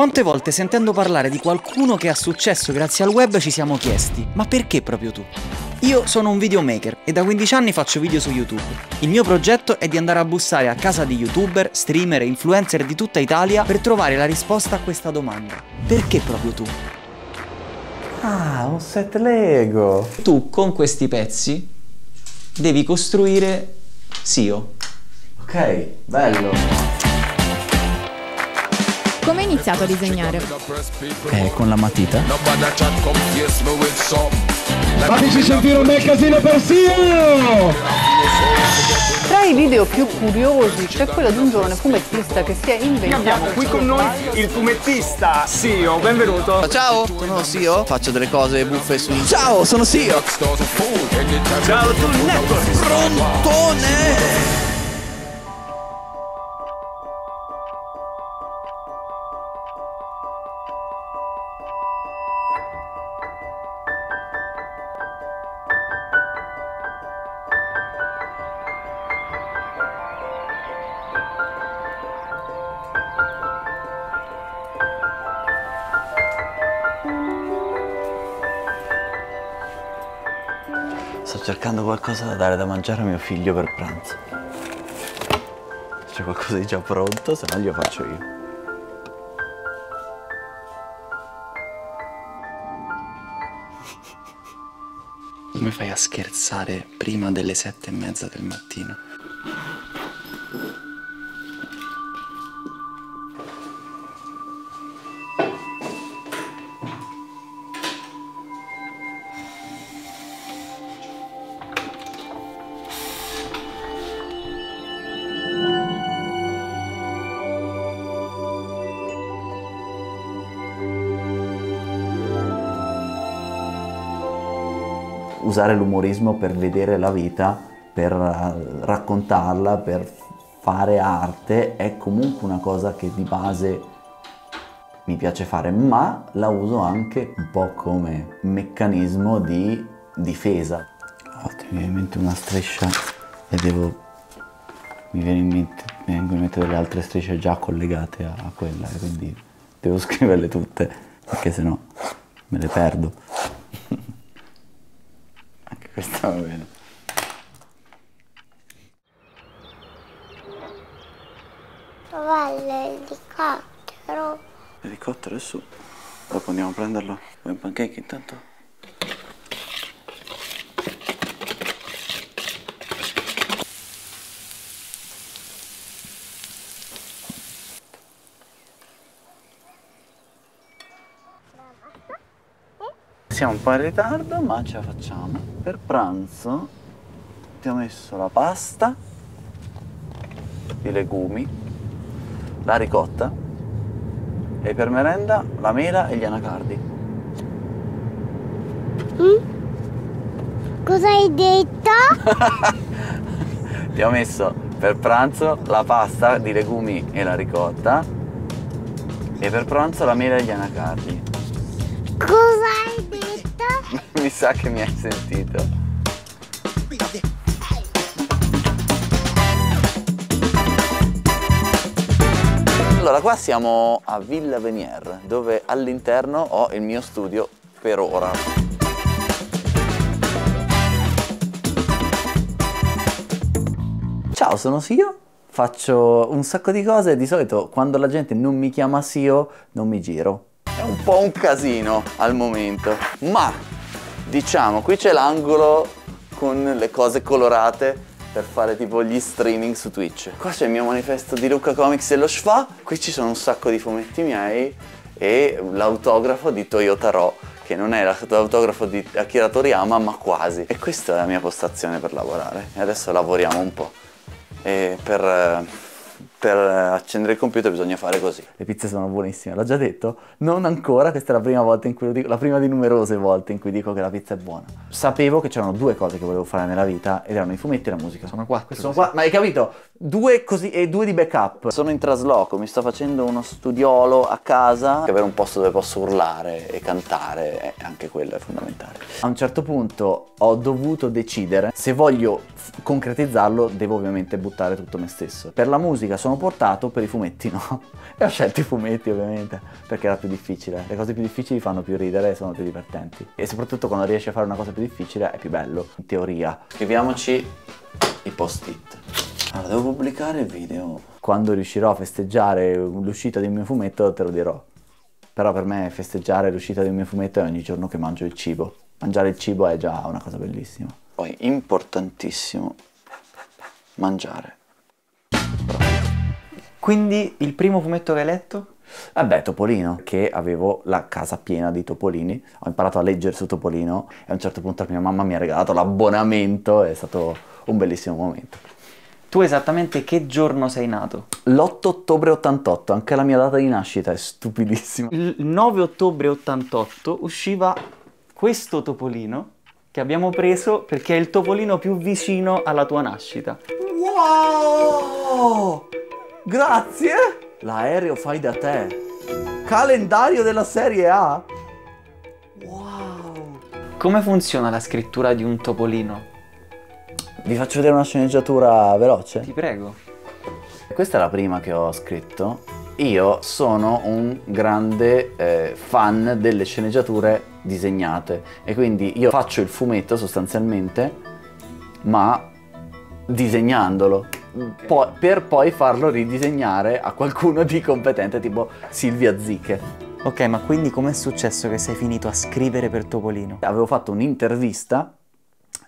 Quante volte sentendo parlare di qualcuno che ha successo grazie al web ci siamo chiesti, ma perché proprio tu? Io sono un videomaker e da 15 anni faccio video su YouTube. Il mio progetto è di andare a bussare a casa di youtuber, streamer e influencer di tutta Italia per trovare la risposta a questa domanda. Perché proprio tu? Ah, un set Lego. Tu con questi pezzi devi costruire SEO. Ok, bello. Iniziato a disegnare? Eh, con la matita. Fateci sentire un bel casino per Sio! Tra i video più curiosi c'è quello di un giovane fumettista che si è inventato. Abbiamo qui con noi il fumettista Sio, benvenuto. Ciao, sono Sio, faccio delle cose buffe su Ciao, sono Sio. Ciao sul network. Prontone! Cercando qualcosa da dare da mangiare a mio figlio per pranzo. C'è qualcosa di già pronto, se no glielo faccio io. Come fai a scherzare prima delle sette e mezza del mattino? Usare l'umorismo per vedere la vita, per eh, raccontarla, per fare arte è comunque una cosa che di base mi piace fare, ma la uso anche un po' come meccanismo di difesa. A mi viene in mente una striscia e devo... mi viene in mente, mi vengono in mente delle altre strisce già collegate a, quella, quindi devo scriverle tutte, perché sennò me le perdo. Questa va bene. Valle, elicottero. L'elicottero è su. Dopo andiamo a prenderlo. Vuoi un pancake intanto? Siamo un po' in ritardo, ma ce la facciamo. Per pranzo ti ho messo la pasta, i legumi, la ricotta e per merenda la mela e gli anacardi. Cosa hai detto? Ti ho messo per pranzo la pasta di legumi e la ricotta e per pranzo la mela e gli anacardi. Cosa hai? Mi sa che mi hai sentito. Allora, qua siamo a Villa Venier, dove all'interno ho il mio studio per ora. Ciao, sono Sio, faccio un sacco di cose e di solito quando la gente non mi chiama Sio non mi giro. È un po' un casino al momento, ma diciamo qui c'è l'angolo con le cose colorate per fare tipo gli streaming su Twitch. Qua c'è il mio manifesto di Luca Comics e lo Schwa, qui ci sono un sacco di fumetti miei e l'autografo di Toyota Ro che non è l'autografo di Akira Toriyama ma quasi. E questa è la mia postazione per lavorare e adesso lavoriamo un po'. E per, eh, per accendere il computer bisogna fare così. Le pizze sono buonissime, l'ho già detto? Non ancora, questa è la prima volta in cui lo dico, la prima di numerose volte in cui dico che la pizza è buona. Sapevo che c'erano due cose che volevo fare nella vita ed erano i fumetti e la musica. Sono qua, sono qua, ma hai capito? Due così e due di backup. Sono in trasloco, mi sto facendo uno studiolo a casa, avere un posto dove posso urlare e cantare, eh, anche quello è fondamentale. A un certo punto ho dovuto decidere se voglio concretizzarlo, devo ovviamente buttare tutto me stesso. Per la musica sono portato per i fumetti no. E ho scelto i fumetti ovviamente, perché era più difficile. Le cose più difficili fanno più ridere e sono più divertenti. E soprattutto quando riesci a fare una cosa più difficile è più bello, in teoria. Scriviamoci i post-it. Allora, devo pubblicare il video. Quando riuscirò a festeggiare l'uscita del mio fumetto te lo dirò. Però per me festeggiare l'uscita del mio fumetto è ogni giorno che mangio il cibo. Mangiare il cibo è già una cosa bellissima. Poi, importantissimo, mangiare. Quindi il primo fumetto che hai letto? Vabbè, Topolino, che avevo la casa piena di topolini, ho imparato a leggere su Topolino e a un certo punto mia mamma mi ha regalato l'abbonamento, è stato un bellissimo momento. Tu esattamente che giorno sei nato? L'8 ottobre 88, anche la mia data di nascita è stupidissima. Il 9 ottobre 88 usciva questo topolino che abbiamo preso perché è il topolino più vicino alla tua nascita. Wow! Grazie! L'aereo fai da te. Calendario della serie A. Wow! Come funziona la scrittura di un topolino? Vi faccio vedere una sceneggiatura veloce. Ti prego. Questa è la prima che ho scritto. Io sono un grande eh, fan delle sceneggiature disegnate e quindi io faccio il fumetto sostanzialmente, ma disegnandolo, po- per poi farlo ridisegnare a qualcuno di competente tipo Silvia Ziche. Ok, ma quindi com'è successo che sei finito a scrivere per Topolino? Avevo fatto un'intervista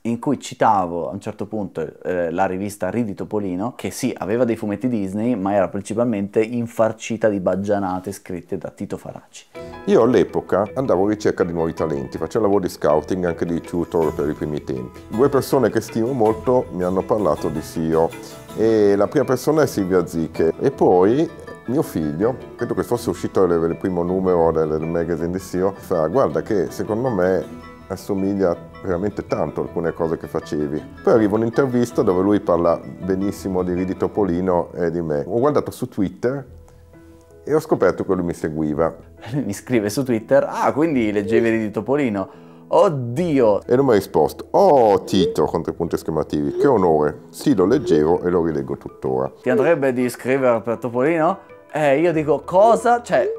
in cui citavo a un certo punto eh, la rivista Ridi Topolino, che sì, aveva dei fumetti Disney, ma era principalmente infarcita di baggianate scritte da Tito Faraci. Io all'epoca andavo in ricerca di nuovi talenti, facevo lavoro di scouting anche di tutor per i primi tempi. Due persone che stimo molto mi hanno parlato di SEO e la prima persona è Silvia Ziche e poi mio figlio, credo che fosse uscito il, primo numero del, magazine di SEO, fa guarda che secondo me assomiglia veramente tanto alcune cose che facevi. Poi arriva un'intervista dove lui parla benissimo di Ridi Topolino e di me. Ho guardato su Twitter e ho scoperto che lui mi seguiva. Mi scrive su Twitter, ah quindi leggevi Ridi Topolino. Oddio! E lui mi ha risposto, oh Tito, con tre punti esclamativi, che onore. Sì, lo leggevo e lo rileggo tuttora. Ti andrebbe di scrivere per Topolino? Eh, io dico cosa? Cioè,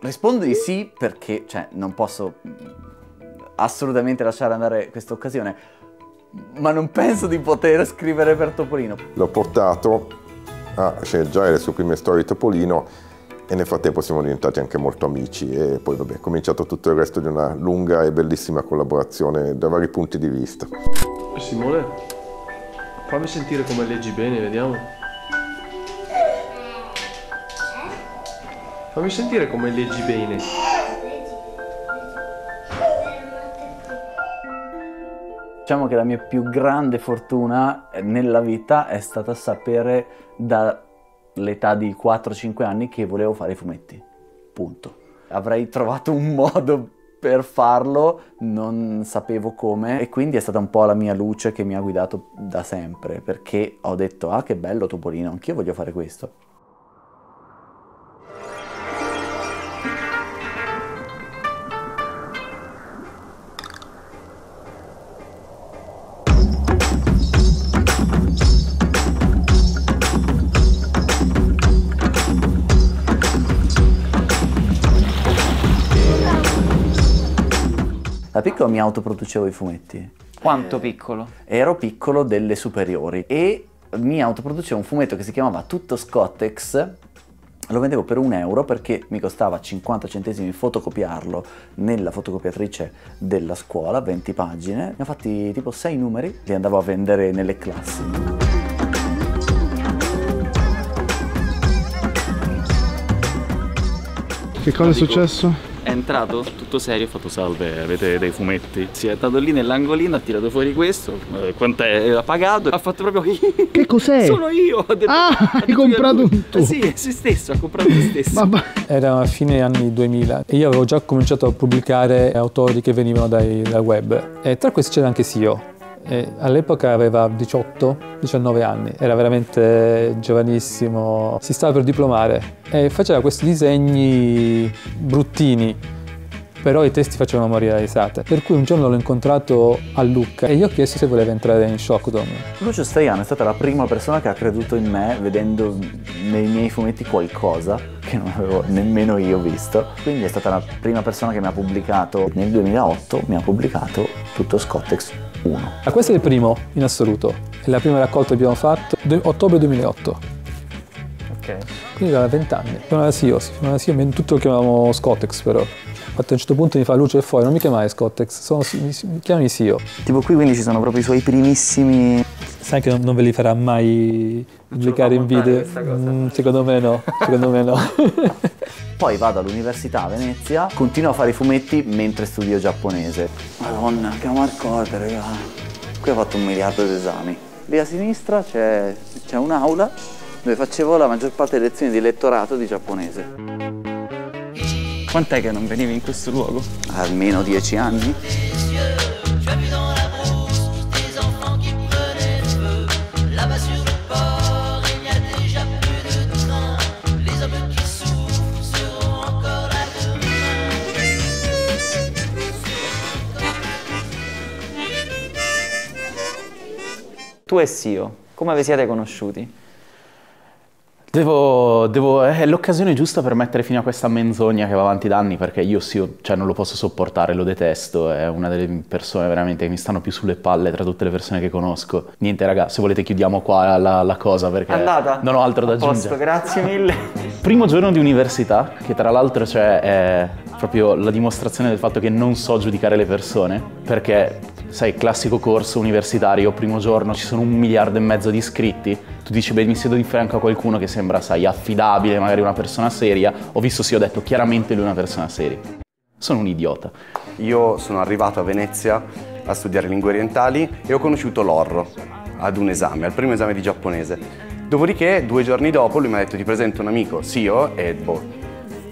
rispondo di sì perché, cioè, non posso assolutamente lasciare andare questa occasione, ma non penso di poter scrivere per Topolino. L'ho portato a sceneggiare le sue prime storie di Topolino e nel frattempo siamo diventati anche molto amici e poi vabbè è cominciato tutto il resto di una lunga e bellissima collaborazione da vari punti di vista. Simone, fammi sentire come leggi bene, vediamo. Fammi sentire come leggi bene. Diciamo che la mia più grande fortuna nella vita è stata sapere dall'età di 4-5 anni che volevo fare i fumetti. Punto. Avrei trovato un modo per farlo, non sapevo come e quindi è stata un po' la mia luce che mi ha guidato da sempre perché ho detto ah che bello Topolino, anch'io voglio fare questo. Piccolo mi autoproducevo i fumetti. Quanto piccolo? Ero piccolo delle superiori e mi autoproducevo un fumetto che si chiamava Tutto Scottex. Lo vendevo per un euro perché mi costava 50 centesimi fotocopiarlo nella fotocopiatrice della scuola, 20 pagine. Ne ho fatti tipo 6 numeri, li andavo a vendere nelle classi. Che cosa è successo? Entrato tutto serio, ha fatto salve, avete dei fumetti. Si è andato lì nell'angolino, ha tirato fuori questo, eh, quant'è? Ha pagato, ha fatto proprio Che cos'è? Sono io! Ha detto, Ah, ha hai comprato un tuo. Eh sì, se stesso, ha comprato se stesso. Vabbè. Era a fine anni 2000 e io avevo già cominciato a pubblicare autori che venivano dai, dal web e tra questi c'era anche Sio. All'epoca aveva 18-19 anni, era veramente giovanissimo, si stava per diplomare e faceva questi disegni bruttini però i testi facevano morire da risate. Per cui un giorno l'ho incontrato a Lucca e gli ho chiesto se voleva entrare in Shockdome. Lucio Staiano è stata la prima persona che ha creduto in me vedendo nei miei fumetti qualcosa che non avevo nemmeno io visto. Quindi è stata la prima persona che mi ha pubblicato nel 2008, mi ha pubblicato tutto Scottex 1. Ma questo è il primo in assoluto. È la prima raccolta che abbiamo fatto, ottobre 2008. Ok. Quindi da 20 anni. Firma da SIO, si firma da SIO, tutto lo chiamavamo Scottex però. Infatti a un certo punto mi fa luce fuori, non mi chiamare Scottex, sono, mi, mi chiamami SIO. Tipo qui quindi ci sono proprio i suoi primissimi... Sai che non, non ve li farà mai pubblicare in video? Mm, secondo me no, secondo me no. Poi vado all'università a Venezia, continuo a fare i fumetti mentre studio giapponese. Madonna, che amarcord, raga. Qui ho fatto un miliardo di esami. Lì a sinistra c'è, c'è un'aula dove facevo la maggior parte delle lezioni di lettorato di giapponese. Quant'è che non venivi in questo luogo? Almeno dieci anni. Tu e Sio, come vi siete conosciuti? Devo, devo- è l'occasione giusta per mettere fine a questa menzogna che va avanti da anni perché io sì, cioè, non lo posso sopportare, lo detesto, è una delle persone veramente che mi stanno più sulle palle tra tutte le persone che conosco. Niente raga, se volete chiudiamo qua la, la cosa perché Andata? non ho altro da A posto, aggiungere. grazie mille. Primo giorno di università, che tra l'altro cioè, è proprio la dimostrazione del fatto che non so giudicare le persone, perché sai, classico corso universitario, primo giorno ci sono un miliardo e mezzo di iscritti, tu dici beh mi siedo di fianco a qualcuno che sembra, sai, affidabile, magari una persona seria, ho visto sì, ho detto chiaramente lui è una persona seria. Sono un idiota. Io sono arrivato a Venezia a studiare lingue orientali e ho conosciuto Lorro ad un esame, al primo esame di giapponese. Dopodiché, due giorni dopo, lui mi ha detto ti presento un amico, Sio, e boh,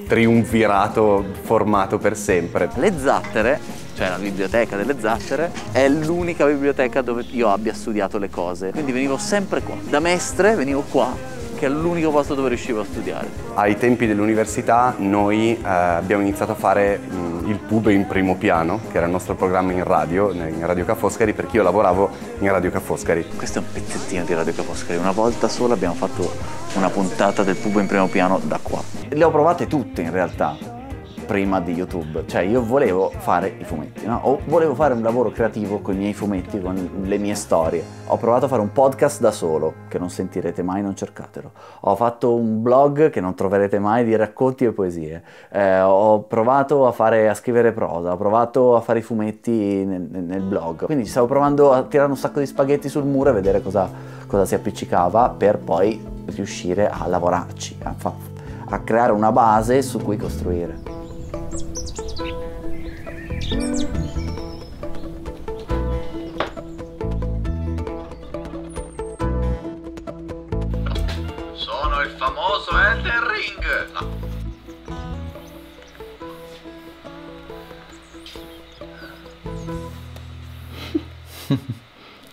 triunvirato, formato per sempre. Le zattere, cioè la biblioteca delle zattere, è l'unica biblioteca dove io abbia studiato le cose. Quindi venivo sempre qua. Da mestre venivo qua, che è l'unico posto dove riuscivo a studiare. Ai tempi dell'università noi eh, abbiamo iniziato a fare mh, il pub in primo piano, che era il nostro programma in radio, in Radio Ca' Foscari, perché io lavoravo in Radio Ca' Foscari. Questo è un pezzettino di Radio Ca' Foscari. Una volta sola abbiamo fatto una puntata del pub in primo piano da qua. Le ho provate tutte in realtà prima di YouTube. Cioè io volevo fare i fumetti, no? O volevo fare un lavoro creativo con i miei fumetti, con le mie storie. Ho provato a fare un podcast da solo, che non sentirete mai, non cercatelo. Ho fatto un blog che non troverete mai di racconti e poesie. Eh, ho provato a, fare, a scrivere prosa, ho provato a fare i fumetti nel, nel blog. Quindi stavo provando a tirare un sacco di spaghetti sul muro e vedere cosa, cosa si appiccicava per poi riuscire a lavorarci, a, fa- a creare una base su cui costruire. Sono il famoso Elden Ring.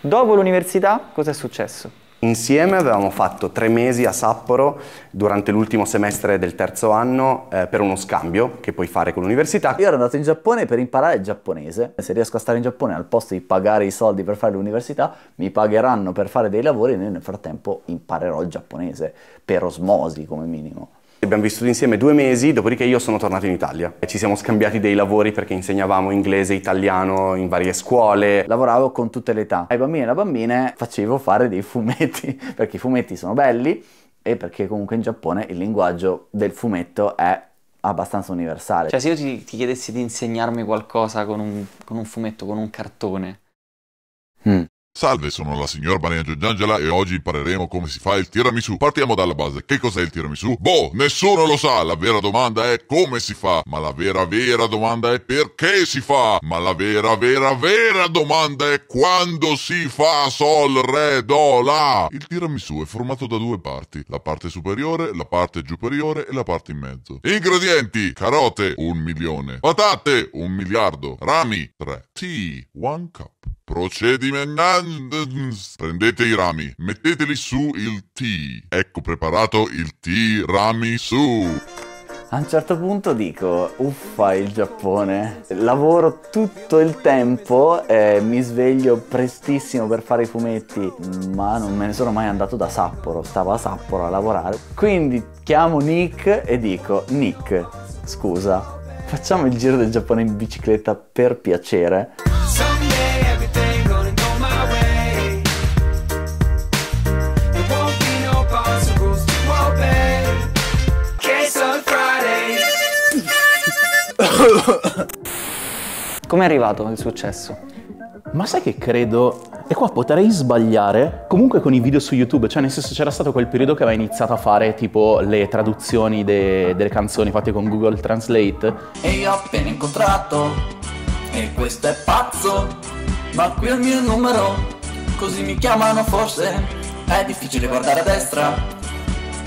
Dopo l'università cosa è successo? Insieme avevamo fatto tre mesi a Sapporo durante l'ultimo semestre del terzo anno eh, per uno scambio che puoi fare con l'università. Io ero andato in Giappone per imparare il giapponese. Se riesco a stare in Giappone al posto di pagare i soldi per fare l'università, mi pagheranno per fare dei lavori e nel frattempo imparerò il giapponese per osmosi come minimo. Abbiamo vissuto insieme due mesi, dopodiché io sono tornato in Italia. E Ci siamo scambiati dei lavori perché insegnavamo inglese e italiano in varie scuole. Lavoravo con tutte le età. Ai bambini e alle bambine facevo fare dei fumetti, perché i fumetti sono belli e perché comunque in Giappone il linguaggio del fumetto è abbastanza universale. Cioè se io ti, ti chiedessi di insegnarmi qualcosa con un, con un fumetto, con un cartone. Salve, sono la signor Maria Giangela e oggi impareremo come si fa il tiramisù. Partiamo dalla base. Che cos'è il tiramisù? Boh, nessuno lo sa. La vera domanda è come si fa. Ma la vera vera domanda è perché si fa. Ma la vera vera vera domanda è quando si fa sol re do la. Il tiramisù è formato da due parti. La parte superiore, la parte superiore e la parte in mezzo. Ingredienti: carote, un milione. Patate, un miliardo. Rami, tre. Tea, one cup. Procedimento. Prendete i rami, metteteli su il tea. Ecco preparato il tea rami su. A un certo punto dico, uffa il Giappone, lavoro tutto il tempo, eh, mi sveglio prestissimo per fare i fumetti, ma non me ne sono mai andato da Sapporo, stavo a Sapporo a lavorare. Quindi chiamo Nick e dico, Nick, scusa, facciamo il giro del Giappone in bicicletta per piacere? Come è arrivato il successo? Ma sai che credo, e qua potrei sbagliare, comunque con i video su YouTube, cioè nel senso c'era stato quel periodo che aveva iniziato a fare tipo le traduzioni de- delle canzoni fatte con Google Translate. E io ho appena incontrato E questo è pazzo Ma qui è il mio numero Così mi chiamano forse È difficile guardare a destra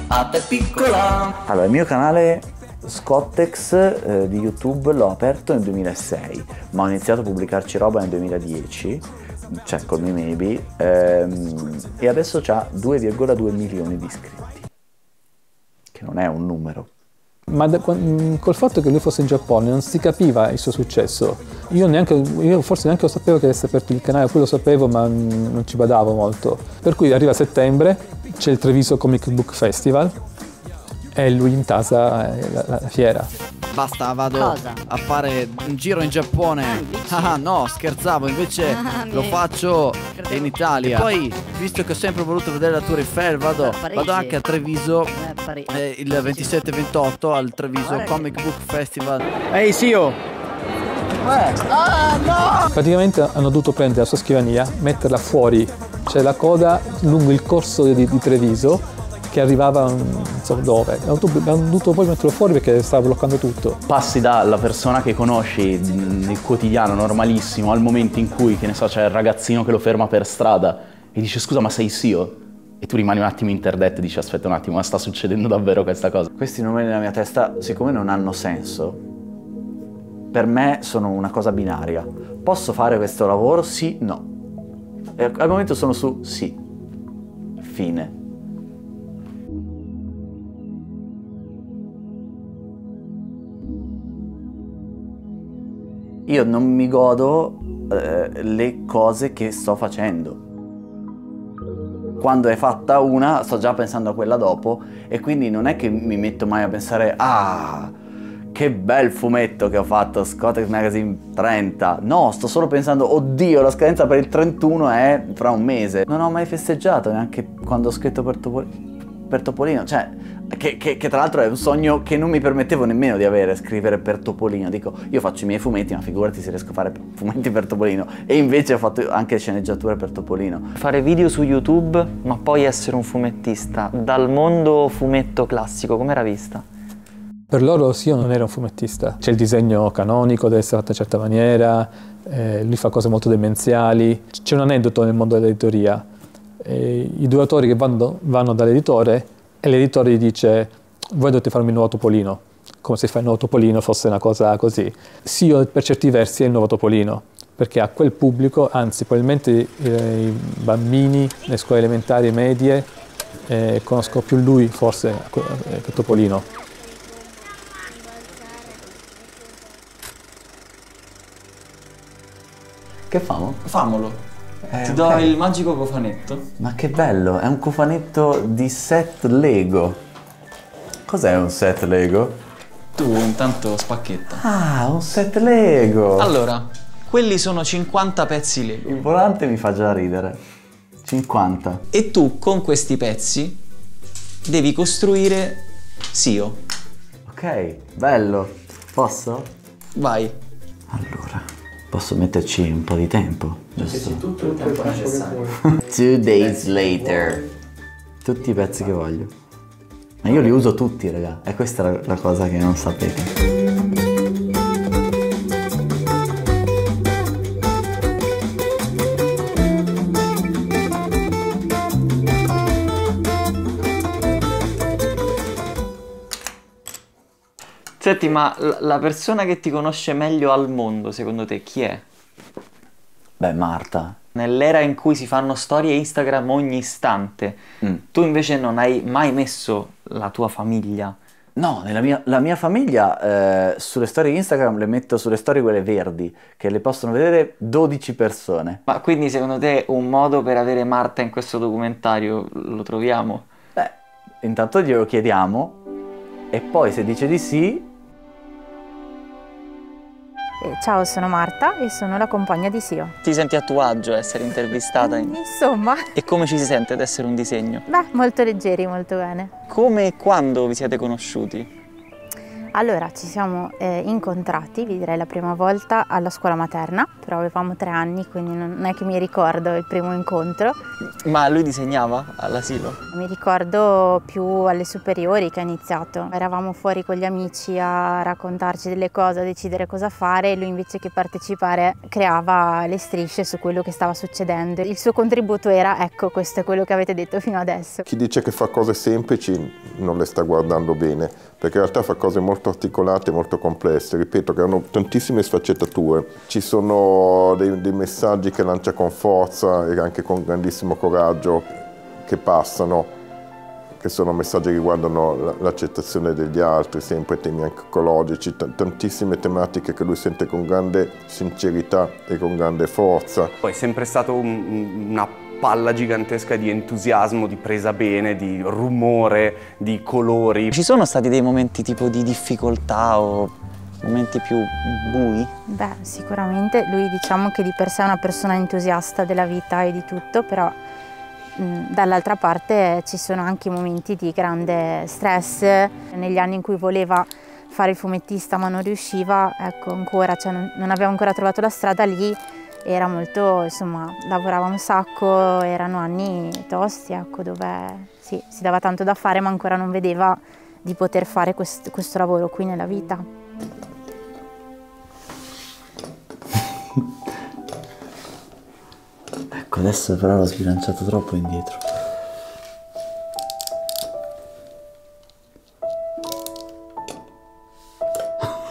A te piccola Allora, il mio canale Scottex eh, di YouTube l'ho aperto nel 2006, ma ho iniziato a pubblicarci roba nel 2010, cioè con i Maybe, ehm, e adesso ha 2,2 milioni di iscritti, che non è un numero. Ma da- mh, col fatto che lui fosse in Giappone non si capiva il suo successo. Io, neanche, io forse neanche lo sapevo che avesse aperto il canale, poi lo sapevo ma non ci badavo molto. Per cui arriva settembre, c'è il Treviso Comic Book Festival e lui intasa eh, la, la fiera. Basta, vado Cosa? a fare un giro in Giappone. Ah, no, scherzavo, invece Ah, lo mi- faccio credevo- in Italia. E poi, visto che ho sempre voluto vedere la Tour Eiffel, vado, Parigi. vado anche a Treviso Eh, eh, il 27-28 al Treviso che- Comic Book Festival. Ehi, Sio! Ah, no! Praticamente hanno dovuto prendere la sua scrivania, metterla fuori, c'è la coda lungo il corso di, di Treviso che arrivava non so dove. Hanno dovuto, poi metterlo fuori perché stava bloccando tutto. Passi dalla persona che conosci nel quotidiano normalissimo al momento in cui, che ne so, c'è il ragazzino che lo ferma per strada e dice scusa ma sei Sio? E tu rimani un attimo interdetto e dici aspetta un attimo ma sta succedendo davvero questa cosa? Questi numeri nella mia testa, siccome non hanno senso, per me sono una cosa binaria. Posso fare questo lavoro? Sì, no. E al momento sono su sì. Fine. Io non mi godo eh, le cose che sto facendo. Quando è fatta una, sto già pensando a quella dopo e quindi non è che mi metto mai a pensare ah, che bel fumetto che ho fatto, Scottex Magazine 30. No, sto solo pensando, oddio, la scadenza per il 31 è fra un mese. Non ho mai festeggiato neanche quando ho scritto per, Topo- per Topolino. Cioè, che, che- che tra l'altro è un sogno che non mi permettevo nemmeno di avere, scrivere per Topolino. Dico, io faccio i miei fumetti, ma figurati se riesco a fare fumetti per Topolino. E invece ho fatto anche sceneggiature per Topolino. Fare video su YouTube, ma poi essere un fumettista. Dal mondo fumetto classico, com'era vista? Per loro sì, io non ero un fumettista. C'è il disegno canonico, deve essere fatto in certa maniera, eh, lui fa cose molto demenziali. C'è un aneddoto nel mondo dell'editoria. Eh, I due autori che vanno, vanno dall'editore e l'editore gli dice voi dovete farmi il nuovo Topolino, come se fai il nuovo Topolino fosse una cosa così. Sì, per certi versi è il nuovo Topolino, perché a quel pubblico, anzi probabilmente eh, i bambini nelle scuole elementari e medie eh, conoscono più lui forse eh, che Topolino. Che famo? Famolo. Eh, Ti do ok. il magico cofanetto. Ma che bello, è un cofanetto di set Lego. Cos'è un set Lego? Tu intanto spacchetta. Ah, un set Lego. Allora, quelli sono 50 pezzi Lego. Il volante mi fa già ridere. 50. E tu con questi pezzi devi costruire Sio. Ok, bello. Posso? Vai. Allora, posso metterci un po' di tempo, giusto? tutto il tempo necessario. Two days later. Tutti i pezzi che voglio. Ma io li uso tutti, raga. E questa è la, la cosa che non sapete. Senti, ma la- persona che ti conosce meglio al mondo, secondo te, chi è? Beh, Marta. Nell'era in cui si fanno storie Instagram ogni istante, Mm. tu invece non hai mai messo la tua famiglia No, nella mia, la mia famiglia eh, sulle storie Instagram le metto sulle storie quelle verdi, che le possono vedere 12 persone. Ma quindi secondo te un modo per avere Marta in questo documentario lo troviamo? Beh, intanto glielo chiediamo e poi se dice di sì, Ciao, sono Marta e sono la compagna di Sio. Ti senti a tuo agio a essere intervistata? in- Insomma, E come ci si sente ad essere un disegno? beh, molto leggeri, molto bene. Come e quando vi siete conosciuti? Allora, ci siamo eh, incontrati, vi direi la prima volta alla scuola materna, però avevamo tre anni, quindi non è che mi ricordo il primo incontro. Ma lui disegnava all'asilo? Mi ricordo più alle superiori che ha iniziato. Eravamo fuori con gli amici a raccontarci delle cose, a decidere cosa fare e lui invece che partecipare creava le strisce su quello che stava succedendo. Il suo contributo era, ecco, questo è quello che avete detto fino adesso. Chi dice che fa cose semplici non le sta guardando bene, perché in realtà fa cose molto articolate, molto complesse, ripeto che hanno tantissime sfaccettature. Ci sono dei, dei messaggi che lancia con forza e anche con grandissimo coraggio che passano, che sono messaggi che riguardano la- l'accettazione degli altri, sempre temi anche ecologici, tantissime tematiche che lui sente con grande sincerità e con grande forza. Poi è sempre stato un- una palla gigantesca di entusiasmo, di presa bene, di rumore, di colori. Ci sono stati dei momenti tipo di difficoltà o momenti più bui? Beh, sicuramente lui diciamo che di per sé è una persona entusiasta della vita e di tutto, però dall'altra parte ci sono anche momenti di grande stress. Negli anni in cui voleva fare il fumettista ma non riusciva, ecco ancora, cioè non, non aveva ancora trovato la strada lì, era molto, insomma, lavorava un sacco, erano anni tosti, ecco, dove sì, si dava tanto da fare ma ancora non vedeva di poter fare quest- questo lavoro qui nella vita. ecco adesso però l'ho sbilanciato troppo indietro.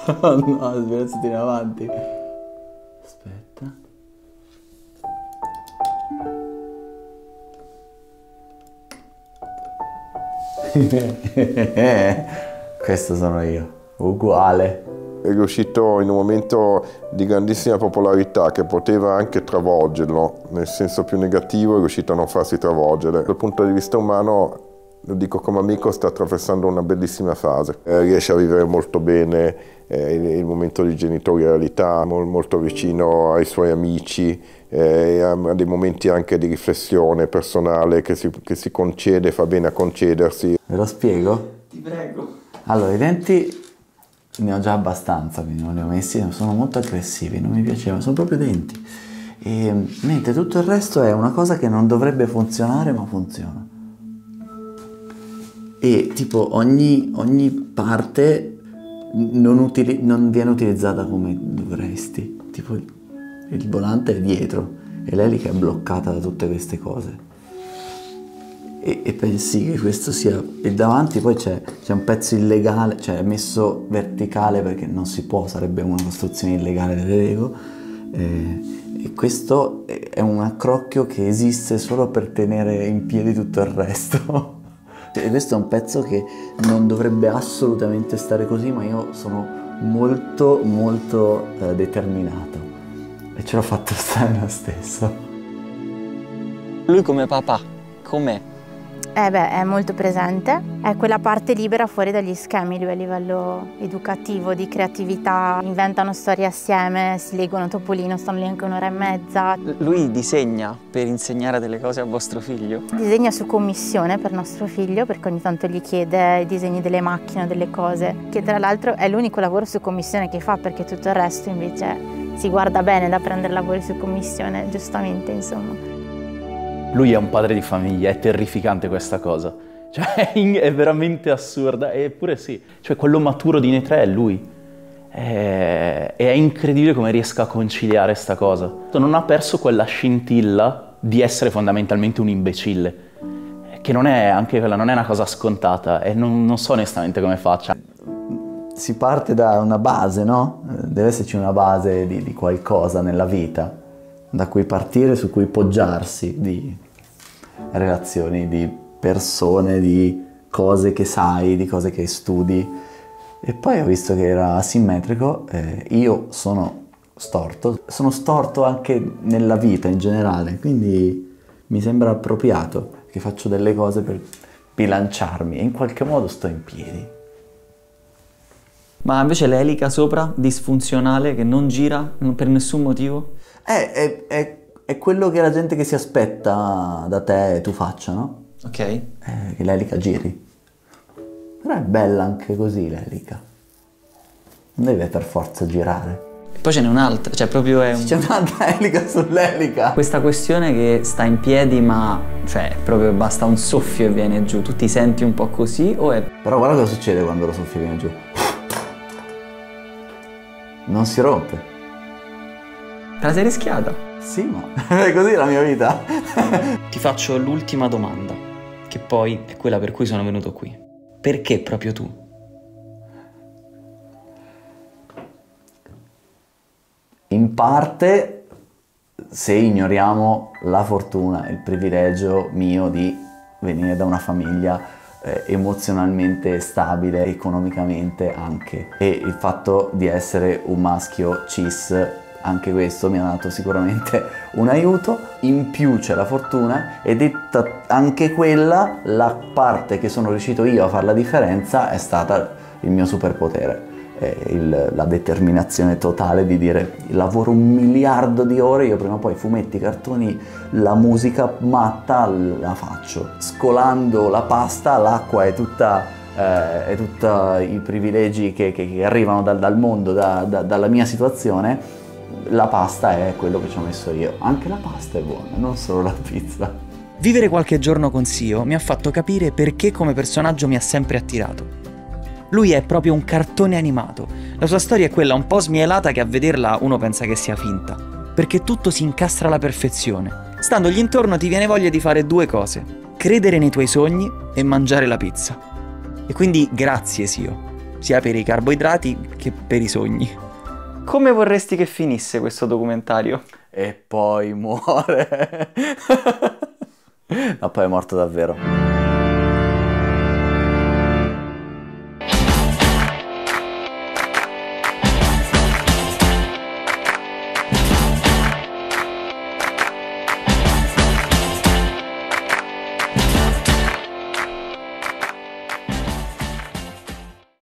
no, sbilanciati in avanti. Questo sono io, uguale. È riuscito in un momento di grandissima popolarità che poteva anche travolgerlo, nel senso più negativo è riuscito a non farsi travolgere. Dal punto di vista umano, lo dico come amico, sta attraversando una bellissima fase. Eh, riesce a vivere molto bene eh, il, il momento di genitorialità, mol- molto vicino ai suoi amici, eh, ha ha dei momenti anche di riflessione personale che si, che si concede, fa bene a concedersi. Ve lo spiego? Ti prego. Allora, i denti ne ho già abbastanza, quindi non li ho messi, sono molto aggressivi, non mi piaceva, sono proprio denti. E, mentre tutto il resto è una cosa che non dovrebbe funzionare, ma funziona. E tipo ogni, ogni parte non, utili- non viene utilizzata come dovresti. Tipo il, volante è dietro e che è bloccata da tutte queste cose. E, e pensi che questo sia il davanti, poi c'è, un pezzo illegale, cioè è messo verticale perché non si può, sarebbe una costruzione illegale delle Lego. Eh, e questo è un accrocchio che esiste solo per tenere in piedi tutto il resto. E questo è un pezzo che non dovrebbe assolutamente stare così, ma io sono molto molto eh, determinato e ce l'ho fatto stare lo stesso. Lui come papà, com'è? Eh beh, è molto presente, è quella parte libera fuori dagli schemi lui a livello educativo, di creatività, inventano storie assieme, si leggono Topolino, stanno lì anche un'ora e mezza, Lui disegna per insegnare delle cose a vostro figlio? disegna su commissione per nostro figlio perché ogni tanto gli chiede i disegni delle macchine o delle cose, che tra l'altro è l'unico lavoro su commissione che fa perché tutto il resto invece si guarda bene da prendere lavori su commissione, giustamente insomma. Lui è un padre di famiglia, è terrificante questa cosa. Cioè, è veramente assurda, eppure sì. Cioè, quello maturo di noi tre è lui. E è incredibile come riesca a conciliare sta cosa. Non ha perso quella scintilla di essere fondamentalmente un imbecille. Che non è, anche quella, non è una cosa scontata e non, non so onestamente come faccia. Si parte da una base, no? Deve esserci una base di, di qualcosa nella vita da cui partire, su cui poggiarsi, di relazioni, di persone, di cose che sai, di cose che studi. E poi ho visto che era asimmetrico, eh, io sono storto, sono storto anche nella vita in generale, quindi mi sembra appropriato che faccio delle cose per bilanciarmi e in qualche modo sto in piedi. Ma invece l'elica sopra, disfunzionale, che non gira per nessun motivo? Eh, è, è- è quello che la gente che si aspetta da te tu faccia, no? Ok. Eh, che l'elica giri. Però è bella anche così l'elica. Non deve per forza girare. Poi ce n'è un'altra, cioè proprio è un... C'è un'altra elica sull'elica. Questa questione che sta in piedi ma, cioè, proprio basta un soffio e viene giù, tu ti senti un po' così o è... Però guarda cosa succede quando lo soffio viene giù. Non si rompe. Te la sei rischiata? Sì, ma è così la mia vita. Ti faccio l'ultima domanda, che poi è quella per cui sono venuto qui. Perché proprio tu? In parte, se ignoriamo la fortuna, il privilegio mio di venire da una famiglia eh, emozionalmente stabile, economicamente anche, e il fatto di essere un maschio cis, anche questo mi ha dato sicuramente un aiuto. In più c'è la fortuna e detta anche quella, la parte che sono riuscito io a fare la differenza è stata il mio superpotere eh, il- la determinazione totale di dire lavoro un miliardo di ore, io prima o poi fumetti, cartoni, la musica matta la faccio. Scolando la pasta, l'acqua è tutta, eh, è tutta i privilegi che, che- che arrivano dal, dal mondo, da- da- dalla mia situazione. La pasta è quello che ci ho messo io. Anche la pasta è buona, non solo la pizza. Vivere qualche giorno con Sio mi ha fatto capire perché come personaggio mi ha sempre attirato. Lui è proprio un cartone animato. La sua storia è quella un po' smielata che a vederla uno pensa che sia finta. Perché tutto si incastra alla perfezione. Standogli intorno ti viene voglia di fare due cose. Credere nei tuoi sogni e mangiare la pizza. E quindi grazie Sio, sia per i carboidrati che per i sogni. Come vorresti che finisse questo documentario? E poi muore. no, poi è morto davvero.